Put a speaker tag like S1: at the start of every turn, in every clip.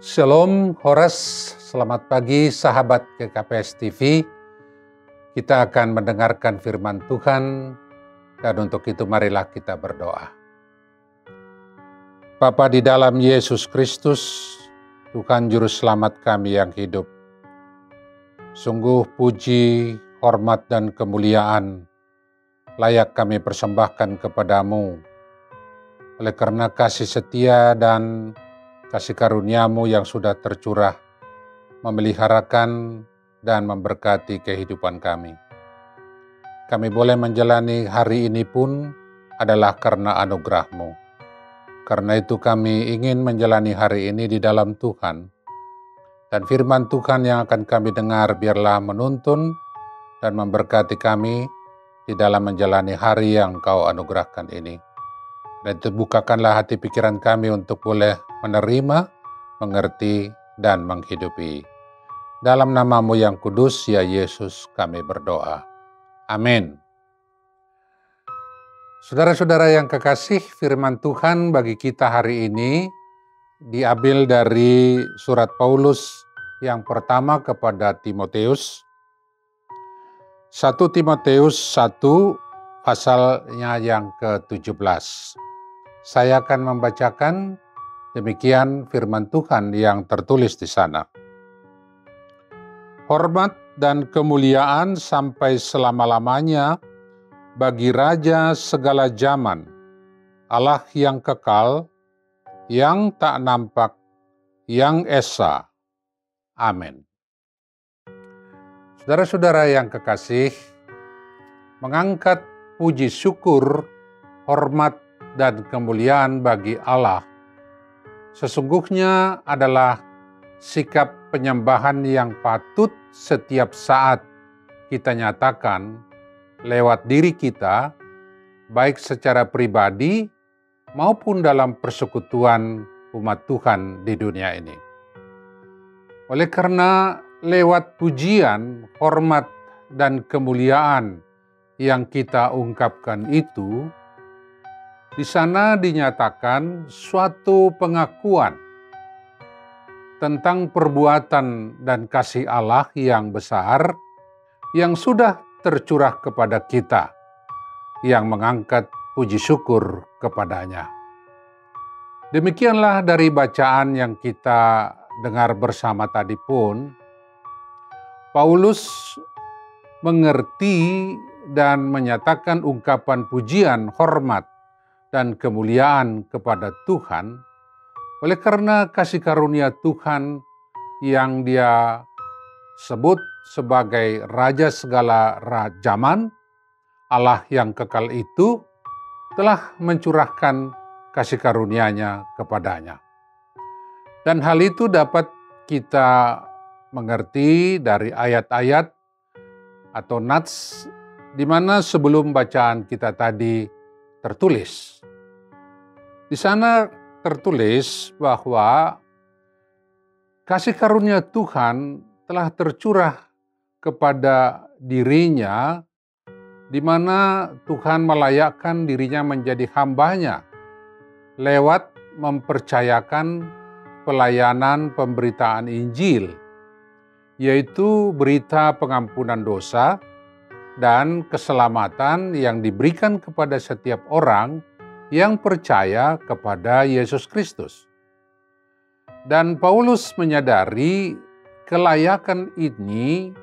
S1: Shalom, Horas. Selamat pagi sahabat KKPS TV. Kita akan mendengarkan firman Tuhan dan untuk itu marilah kita berdoa. Bapa di dalam Yesus Kristus, Tuhan Juru Selamat kami yang hidup. Sungguh puji, hormat, dan kemuliaan layak kami persembahkan kepadamu. Oleh karena kasih setia dan kasih karuniamu yang sudah tercurah, memeliharakan dan memberkati kehidupan kami. Kami boleh menjalani hari ini pun adalah karena anugerahmu. Karena itu kami ingin menjalani hari ini di dalam Tuhan. Dan firman Tuhan yang akan kami dengar biarlah menuntun dan memberkati kami di dalam menjalani hari yang kau anugerahkan ini. Dan terbukakanlah hati pikiran kami untuk boleh menerima, mengerti, dan menghidupi. Dalam namamu yang kudus, ya Yesus, kami berdoa. Amin. Saudara-saudara yang kekasih, firman Tuhan bagi kita hari ini diambil dari surat Paulus yang pertama kepada Timoteus. 1 Timoteus 1 pasalnya yang ke-17. Saya akan membacakan Demikian firman Tuhan yang tertulis di sana. Hormat dan kemuliaan sampai selama-lamanya bagi Raja segala zaman, Allah yang kekal, yang tak nampak, yang esa. Amin. Saudara-saudara yang kekasih, mengangkat puji syukur, hormat, dan kemuliaan bagi Allah sesungguhnya adalah sikap penyembahan yang patut setiap saat kita nyatakan lewat diri kita, baik secara pribadi maupun dalam persekutuan umat Tuhan di dunia ini. Oleh karena lewat pujian, hormat, dan kemuliaan yang kita ungkapkan itu, di sana dinyatakan suatu pengakuan tentang perbuatan dan kasih Allah yang besar yang sudah tercurah kepada kita, yang mengangkat puji syukur kepadanya. Demikianlah dari bacaan yang kita dengar bersama tadi pun, Paulus mengerti dan menyatakan ungkapan pujian, hormat, dan kemuliaan kepada Tuhan, oleh karena kasih karunia Tuhan yang dia sebut sebagai Raja segala zaman, Allah yang kekal itu telah mencurahkan kasih karunia-Nya kepadanya. Dan hal itu dapat kita mengerti dari ayat-ayat atau nats di mana sebelum bacaan kita tadi tertulis. Di sana tertulis bahwa kasih karunia Tuhan telah tercurah kepada dirinya di mana Tuhan melayakkan dirinya menjadi hambanya lewat mempercayakan pelayanan pemberitaan Injil, yaitu berita pengampunan dosa dan keselamatan yang diberikan kepada setiap orang yang percaya kepada Yesus Kristus. Dan Paulus menyadari kelayakan ini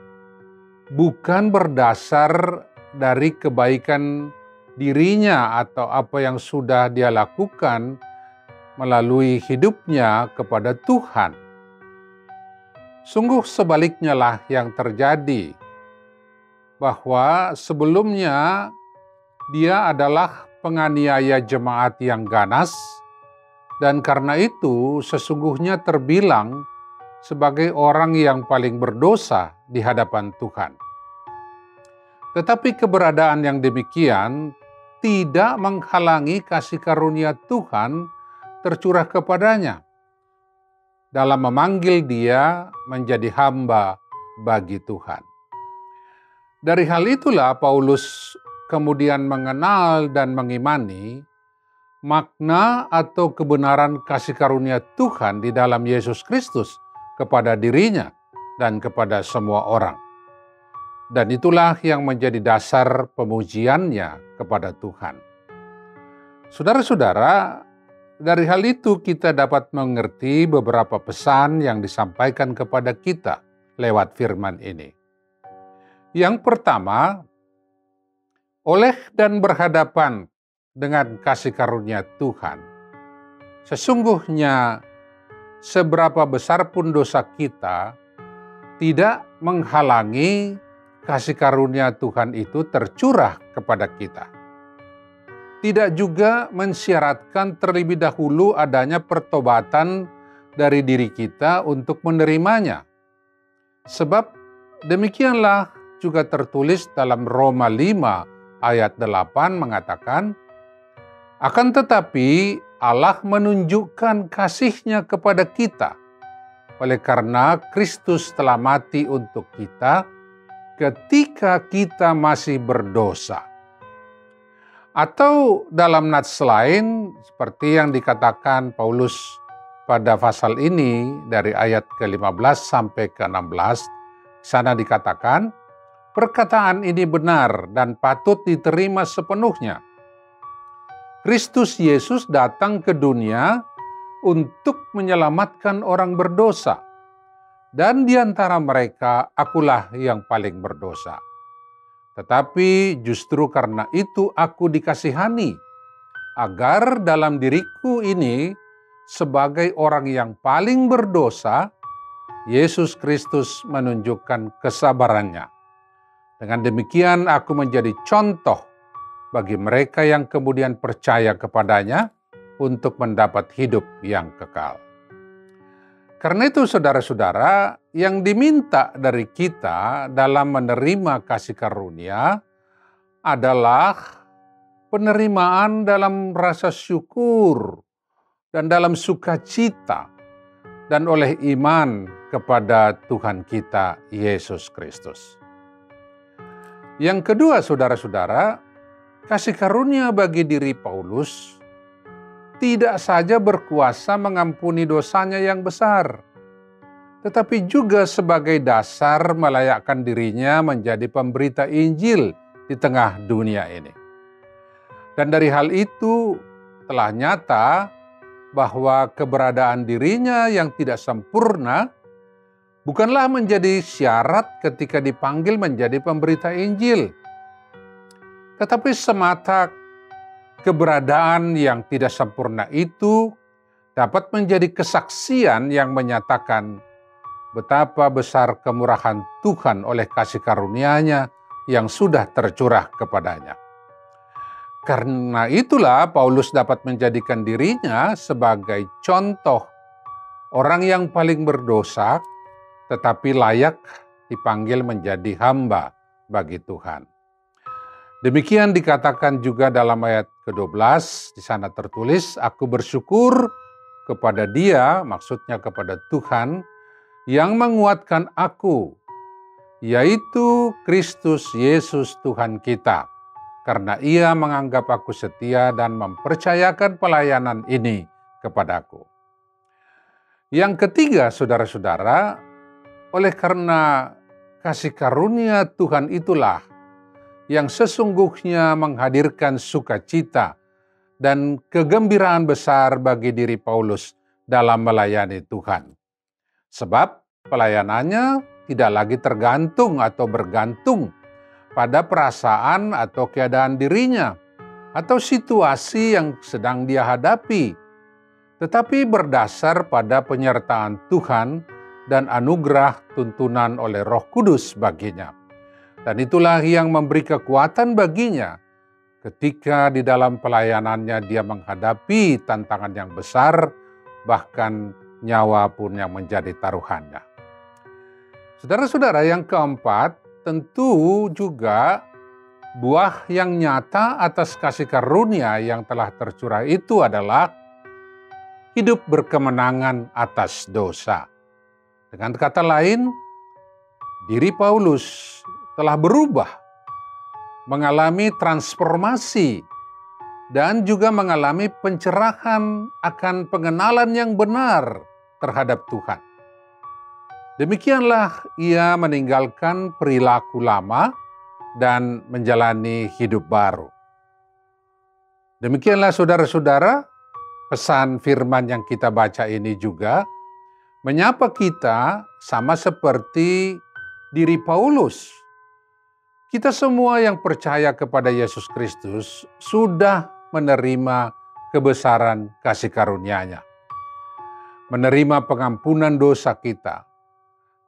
S1: bukan berdasar dari kebaikan dirinya atau apa yang sudah dia lakukan melalui hidupnya kepada Tuhan. Sungguh sebaliknya lah yang terjadi, bahwa sebelumnya dia adalah penganiaya jemaat yang ganas, dan karena itu sesungguhnya terbilang sebagai orang yang paling berdosa di hadapan Tuhan. Tetapi keberadaan yang demikian tidak menghalangi kasih karunia Tuhan tercurah kepadanya dalam memanggil dia menjadi hamba bagi Tuhan. Dari hal itulah Paulus kemudian mengenal dan mengimani makna atau kebenaran kasih karunia Tuhan di dalam Yesus Kristus kepada dirinya dan kepada semua orang. Dan itulah yang menjadi dasar pemujiannya kepada Tuhan. Saudara-saudara, dari hal itu kita dapat mengerti beberapa pesan yang disampaikan kepada kita lewat firman ini. Yang pertama, oleh dan berhadapan dengan kasih karunia Tuhan. Sesungguhnya seberapa besar pun dosa kita tidak menghalangi kasih karunia Tuhan itu tercurah kepada kita. Tidak juga mensyaratkan terlebih dahulu adanya pertobatan dari diri kita untuk menerimanya. Sebab demikianlah juga tertulis dalam Roma 5 ayat 8 mengatakan, akan tetapi Allah menunjukkan kasihnya kepada kita oleh karena Kristus telah mati untuk kita ketika kita masih berdosa. Atau dalam nats lain seperti yang dikatakan Paulus pada pasal ini dari ayat ke-15 sampai ke-16, sana dikatakan, perkataan ini benar dan patut diterima sepenuhnya Kristus Yesus datang ke dunia untuk menyelamatkan orang berdosa. Dan di antara mereka, akulah yang paling berdosa. Tetapi justru karena itu aku dikasihani, agar dalam diriku ini, sebagai orang yang paling berdosa, Yesus Kristus menunjukkan kesabarannya. Dengan demikian aku menjadi contoh bagi mereka yang kemudian percaya kepadanya untuk mendapat hidup yang kekal. Karena itu, saudara-saudara, yang diminta dari kita dalam menerima kasih karunia adalah penerimaan dalam rasa syukur dan dalam sukacita, dan oleh iman kepada Tuhan kita Yesus Kristus. Yang kedua, saudara-saudara, Kasih karunia bagi diri Paulus tidak saja berkuasa mengampuni dosanya yang besar, tetapi juga sebagai dasar melayakkan dirinya menjadi pemberita Injil di tengah dunia ini. Dan dari hal itu telah nyata bahwa keberadaan dirinya yang tidak sempurna bukanlah menjadi syarat ketika dipanggil menjadi pemberita Injil tetapi semata keberadaan yang tidak sempurna itu dapat menjadi kesaksian yang menyatakan betapa besar kemurahan Tuhan oleh kasih karunia-Nya yang sudah tercurah kepadanya. Karena itulah Paulus dapat menjadikan dirinya sebagai contoh orang yang paling berdosa tetapi layak dipanggil menjadi hamba bagi Tuhan. Demikian dikatakan juga dalam ayat ke-12, di sana tertulis, Aku bersyukur kepada dia, maksudnya kepada Tuhan, yang menguatkan aku, yaitu Kristus Yesus Tuhan kita, karena ia menganggap aku setia dan mempercayakan pelayanan ini kepadaku. Yang ketiga, saudara-saudara, oleh karena kasih karunia Tuhan itulah yang sesungguhnya menghadirkan sukacita dan kegembiraan besar bagi diri Paulus dalam melayani Tuhan. Sebab pelayanannya tidak lagi tergantung atau bergantung pada perasaan atau keadaan dirinya atau situasi yang sedang dia hadapi, tetapi berdasar pada penyertaan Tuhan dan anugerah tuntunan oleh Roh Kudus baginya. Dan itulah yang memberi kekuatan baginya ketika di dalam pelayanannya dia menghadapi tantangan yang besar, bahkan nyawa pun yang menjadi taruhannya. Saudara-saudara yang keempat, tentu juga buah yang nyata atas kasih karunia yang telah tercurah itu adalah hidup berkemenangan atas dosa. Dengan kata lain, diri Paulus telah berubah, mengalami transformasi dan juga mengalami pencerahan akan pengenalan yang benar terhadap Tuhan. Demikianlah ia meninggalkan perilaku lama dan menjalani hidup baru. Demikianlah saudara-saudara, pesan firman yang kita baca ini juga menyapa kita sama seperti diri Paulus. Kita semua yang percaya kepada Yesus Kristus sudah menerima kebesaran kasih karunia-Nya. Menerima pengampunan dosa kita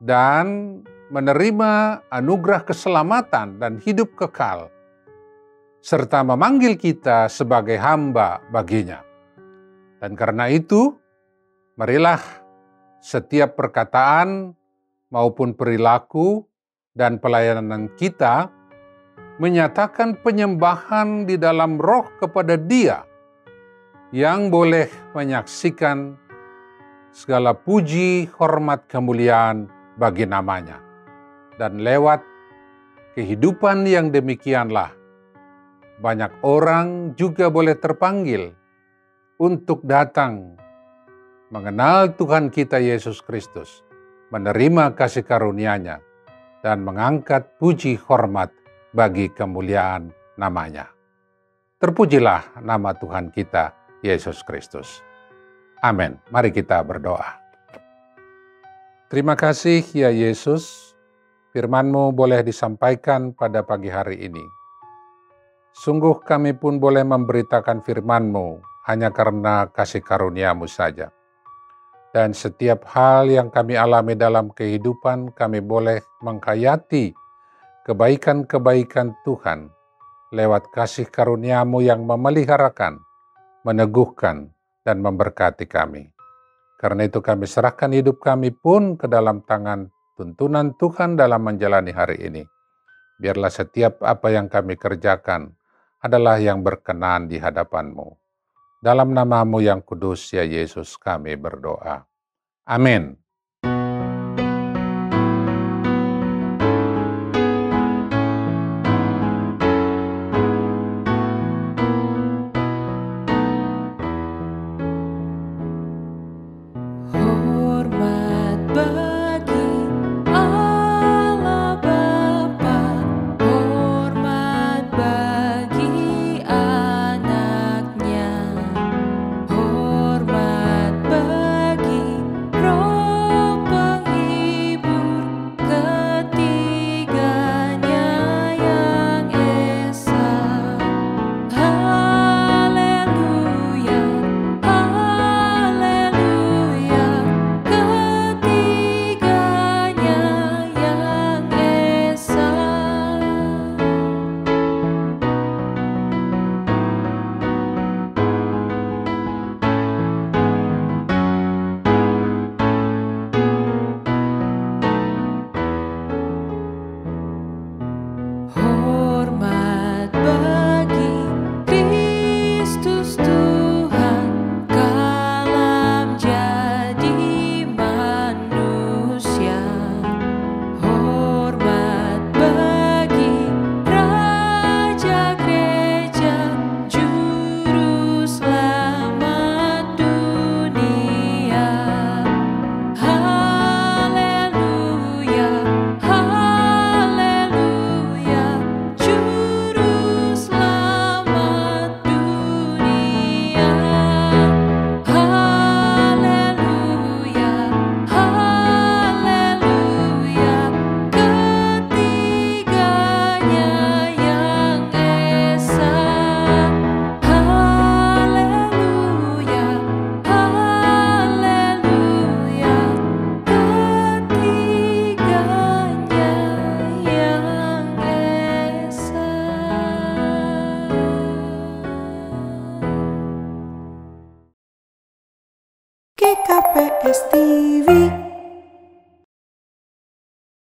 S1: dan menerima anugerah keselamatan dan hidup kekal serta memanggil kita sebagai hamba baginya. Dan karena itu, marilah setiap perkataan maupun perilaku dan pelayanan kita menyatakan penyembahan di dalam roh kepada Dia yang boleh menyaksikan segala puji, hormat, kemuliaan bagi namanya. Dan lewat kehidupan yang demikianlah, banyak orang juga boleh terpanggil untuk datang mengenal Tuhan kita Yesus Kristus, menerima kasih karunia-Nya, dan mengangkat puji hormat bagi kemuliaan namanya. Terpujilah nama Tuhan kita, Yesus Kristus. Amin. Mari kita berdoa. Terima kasih ya Yesus, firman-Mu boleh disampaikan pada pagi hari ini. Sungguh kami pun boleh memberitakan firman-Mu hanya karena kasih karunia-Mu saja. Dan setiap hal yang kami alami dalam kehidupan kami boleh menghayati kebaikan-kebaikan Tuhan lewat kasih karuniamu yang memeliharakan, meneguhkan, dan memberkati kami. Karena itu kami serahkan hidup kami pun ke dalam tangan tuntunan Tuhan dalam menjalani hari ini. Biarlah setiap apa yang kami kerjakan adalah yang berkenan di hadapanmu. Dalam namamu yang kudus ya Yesus kami berdoa. Amin.